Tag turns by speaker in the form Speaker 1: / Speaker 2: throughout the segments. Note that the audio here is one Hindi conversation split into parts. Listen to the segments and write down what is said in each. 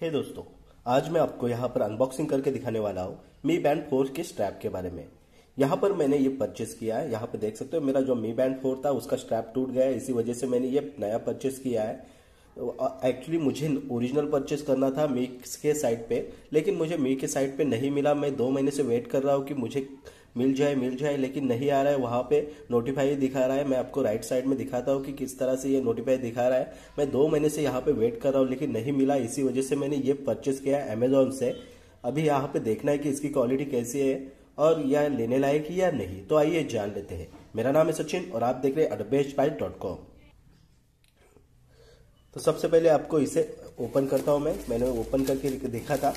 Speaker 1: हे hey दोस्तों, आज मैं आपको यहाँ पर अनबॉक्सिंग करके दिखाने वाला हूँ मी बैंड फोर के स्ट्रैप के बारे में। यहाँ पर मैंने ये परचेस किया है। यहाँ पर देख सकते हो मेरा जो मी बैंड फोर था, उसका स्ट्रैप टूट गया है। इसी वजह से मैंने ये नया परचेस किया है। एक्चुअली मुझे ओरिजिनल परचेस करना था मी के साइट पे, लेकिन मुझे मी के साइट पे नहीं मिला। मैं दो महीने से वेट कर रहा हूँ कि मुझे मिल जाए मिल जाए, लेकिन नहीं आ रहा है, वहाँ पे नोटिफाई दिखा रहा है। मैं आपको राइट साइड में दिखाता हूँ कि किस तरह से ये नोटिफाई दिखा रहा है। मैं दो महीने से यहाँ पे वेट कर रहा हूँ, लेकिन नहीं मिला। इसी वजह से मैंने ये परचेस किया है अमेजोन से। अभी यहाँ पे देखना है कि इसकी क्वालिटी कैसी है और यह लेने लायक या नहीं। तो आइए जान लेते हैं। मेरा नाम है सचिन और आप देख रहे हैं अडबेस्ट डॉट कॉम तो सबसे पहले आपको इसे ओपन करता हूँ मैं। मैंने ओपन करके देखा था।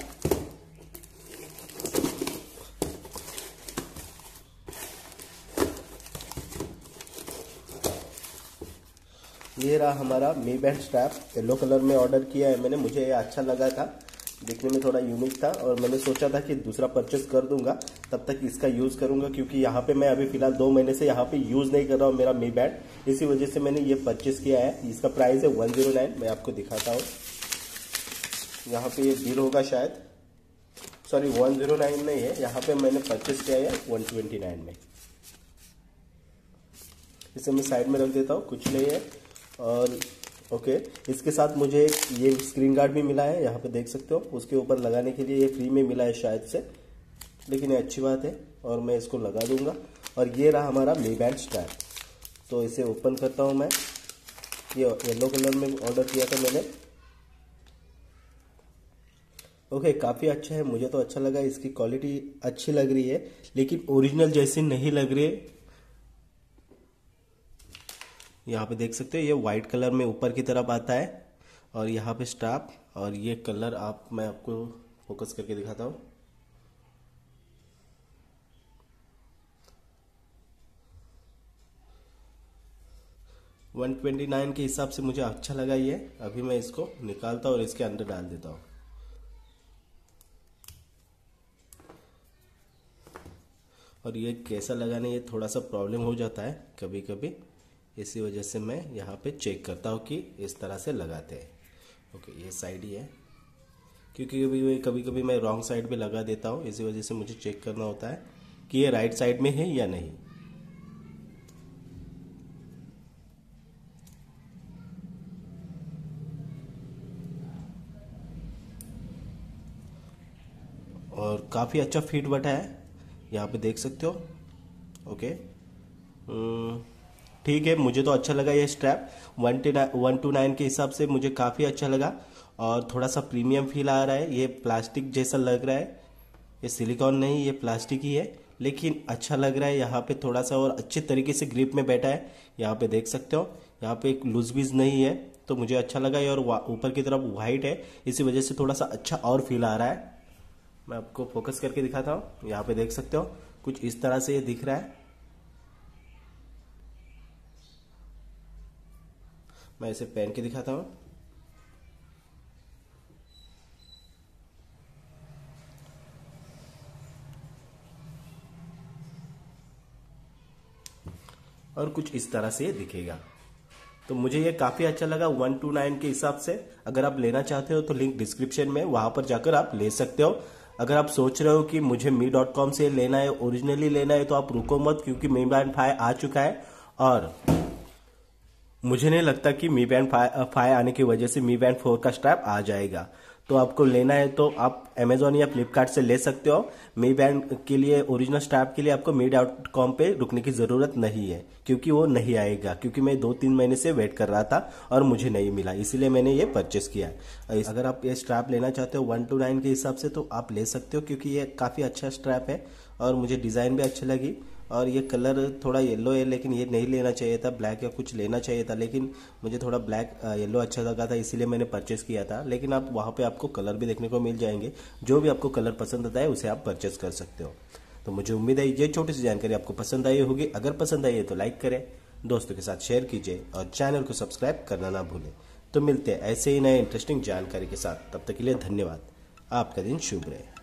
Speaker 1: ये रहा हमारा Mi band strap yellow colour में ऑर्डर किया है मैंने, मुझे ये अच्छा लगा था। देखने में थोड़ा यूनिक था और मैंने सोचा था कि दूसरा परचेस कर दूँगा। तब तक इसका यूज़ करूँगा क्योंकि यहाँ पे मैं अभी फ़िलहाल दो महीने से यहाँ पे यूज़ नहीं कर रहा हूँ मेरा मी बैंड इसी वजह से मैंने ये परचेस किया है। इसका प्राइस है वन ज़ीरो नाइन मैं आपको दिखाता हूँ। यहाँ पे ये बिल होगा शायद। सॉरी वन ज़ीरो नाइन नहीं है यहाँ पे मैंने परचेस किया है वन ट्वेंटी नाइन में। इसे मैं साइड में रख देता हूँ। कुछ नहीं है। और ओके इसके साथ मुझे ये स्क्रीन गार्ड भी मिला है यहाँ पे देख सकते हो उसके ऊपर लगाने के लिए ये फ्री में मिला है शायद से लेकिन ये अच्छी बात है और मैं इसको लगा दूँगा और ये रहा हमारा मी बैंड स्टैप तो इसे ओपन करता हूँ मैं ये येलो कलर में ऑर्डर किया था मैंने ओके okay, काफ़ी अच्छा है मुझे तो अच्छा लगा इसकी क्वालिटी अच्छी लग रही है लेकिन ओरिजिनल जैसी नहीं लग रही है यहाँ पे देख सकते हो, ये व्हाइट कलर में ऊपर की तरफ़ आता है और यहाँ पे स्टाफ और ये कलर आप, मैं आपको फोकस करके दिखाता हूँ। वन ट्वेंटी नाइन के हिसाब से मुझे अच्छा लगा ये। अभी मैं इसको निकालता हूँ और इसके अंदर डाल देता हूँ। और ये कैसा लगाने ये थोड़ा सा प्रॉब्लम हो जाता है कभी कभी इसी वजह से मैं यहाँ पे चेक करता हूँ कि इस तरह से लगाते हैं। ओके ये साइड ही है। क्योंकि कभी कभी कभी मैं रॉन्ग साइड पे लगा देता हूँ, इसी वजह से मुझे चेक करना होता है कि ये राइट साइड में है या नहीं। और काफ़ी अच्छा फिट बटा है। यहाँ पे देख सकते हो। ओके ठीक है, मुझे तो अच्छा लगा ये strap one one two nine के हिसाब से मुझे काफ़ी अच्छा लगा। और थोड़ा सा प्रीमियम फील आ रहा है। ये प्लास्टिक जैसा लग रहा है। ये सिलिकॉन नहीं, ये प्लास्टिक ही है। लेकिन अच्छा लग रहा है। यहाँ पे थोड़ा सा और अच्छे तरीके से ग्रिप में बैठा है। यहाँ पे देख सकते हो। यहाँ पे एक लूज बीज नहीं है तो मुझे अच्छा लगा है और ऊपर की तरफ़ व्हाइट है। इसी वजह से थोड़ा सा अच्छा और फील आ रहा है। मैं आपको फोकस करके दिखाता हूँ। यहाँ पे देख सकते हो। कुछ इस तरह से ये दिख रहा है। मैं इसे पहन के दिखाता हूँ। और कुछ इस तरह से दिखेगा। तो मुझे ये काफ़ी अच्छा लगा वन टू नाइन के हिसाब से। अगर आप लेना चाहते हो तो लिंक डिस्क्रिप्शन में, वहाँ पर जाकर आप ले सकते हो। अगर आप सोच रहे हो कि मुझे मी डॉट कॉम से लेना है, ओरिजिनली लेना है तो आप रुको मत, क्योंकि मी बैंड फाइव आ चुका है। और मुझे नहीं लगता कि मी बैंड फाइव आने की वजह से मी बैंड फोर का स्ट्रैप आ जाएगा। तो आपको लेना है तो आप अमेजोन या फ्लिपकार्ट से ले सकते हो। मी बैंड के लिए ओरिजिनल स्ट्रैप के लिए आपको मी डॉट कॉम पे रुकने की ज़रूरत नहीं है, क्योंकि वो नहीं आएगा, क्योंकि मैं दो तीन महीने से वेट कर रहा था और मुझे नहीं मिला, इसीलिए मैंने ये परचेस किया अगर आप ये स्ट्रैप लेना चाहते हो वन टू नाइन के हिसाब से तो आप ले सकते हो, क्योंकि ये काफ़ी अच्छा स्ट्रैप है। और मुझे डिज़ाइन भी अच्छी लगी। और ये कलर थोड़ा येलो है, लेकिन ये नहीं लेना चाहिए था। ब्लैक या कुछ लेना चाहिए था, लेकिन मुझे थोड़ा ब्लैक येलो अच्छा लगा था, इसीलिए मैंने परचेस किया था। लेकिन आप, वहाँ पे आपको कलर भी देखने को मिल जाएँगे। जो भी आपको कलर पसंद आता है, उसे आप परचेस कर सकते हो। तो मुझे उम्मीद है, ये छोटी सी जानकारी आपको पसंद आई होगी। अगर पसंद आई है तो लाइक करें, दोस्तों के साथ शेयर कीजिए, और चैनल को सब्सक्राइब करना ना भूलें। तो मिलते हैं ऐसे ही नए इंटरेस्टिंग जानकारी के साथ। तब तक के लिए धन्यवाद। आपका दिन शुभ रहे।